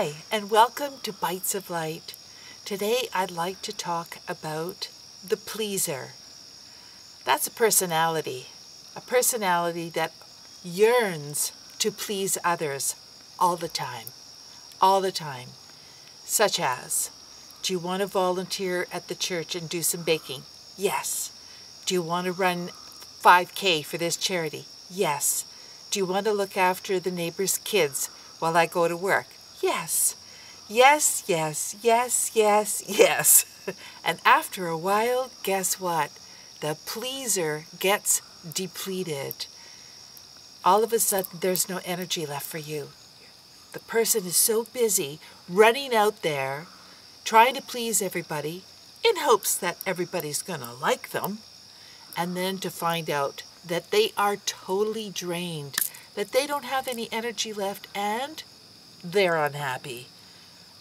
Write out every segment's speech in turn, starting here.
Hi, and welcome to Bites of Light. Today I'd like to talk about the pleaser. That's a personality, a personality that yearns to please others all the time, all the time. Such as, do you want to volunteer at the church and do some baking? Yes. Do you want to run 5K for this charity? Yes. Do you want to look after the neighbor's kids while I go to work? Yes. Yes, yes, yes, yes, yes. and after a while, guess what? The pleaser gets depleted. All of a sudden, there's no energy left for you. The person is so busy running out there, trying to please everybody, in hopes that everybody's going to like them, and then to find out that they are totally drained, that they don't have any energy left, and they're unhappy.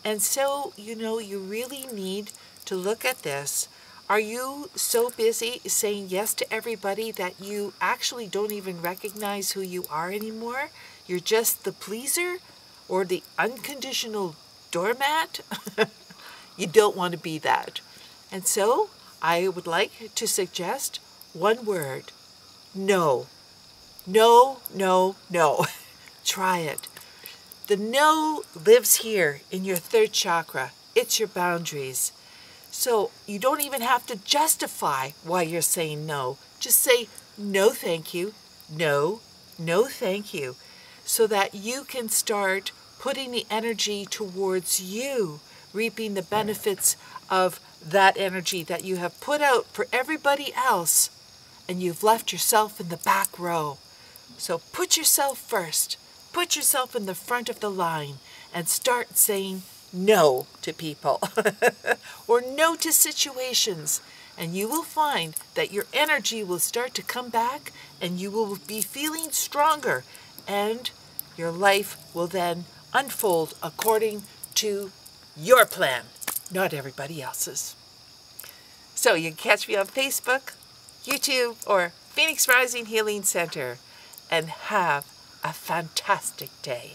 And so, you know, you really need to look at this. Are you so busy saying yes to everybody that you actually don't even recognize who you are anymore? You're just the pleaser or the unconditional doormat? you don't want to be that. And so I would like to suggest one word no. No, no, no. Try it. The no lives here in your third chakra. It's your boundaries. So you don't even have to justify why you're saying no. Just say, no, thank you. No, no, thank you. So that you can start putting the energy towards you, reaping the benefits of that energy that you have put out for everybody else, and you've left yourself in the back row. So put yourself first. Put yourself in the front of the line and start saying no to people or no to situations. And you will find that your energy will start to come back and you will be feeling stronger. And your life will then unfold according to your plan, not everybody else's. So you can catch me on Facebook, YouTube, or Phoenix Rising Healing Center and have a fantastic day.